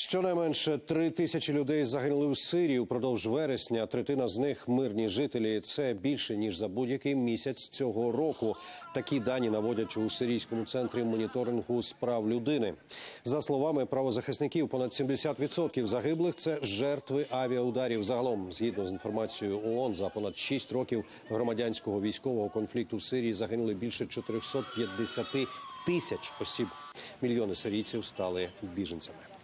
Щонайменше три тисячі людей загинули у Сирії упродовж вересня. Третина з них мирні жителі. Це більше ніж за будь-який місяць цього року. Такі дані наводять у сирійському центрі моніторингу справ людини. За словами правозахисників, понад 70% загиблих це жертви авіаударів. Загалом, згідно з інформацією ООН, за понад 6 років громадянського військового конфлікту в Сирії загинули більше 450 тисяч осіб. Мільйони сирійців стали біженцями.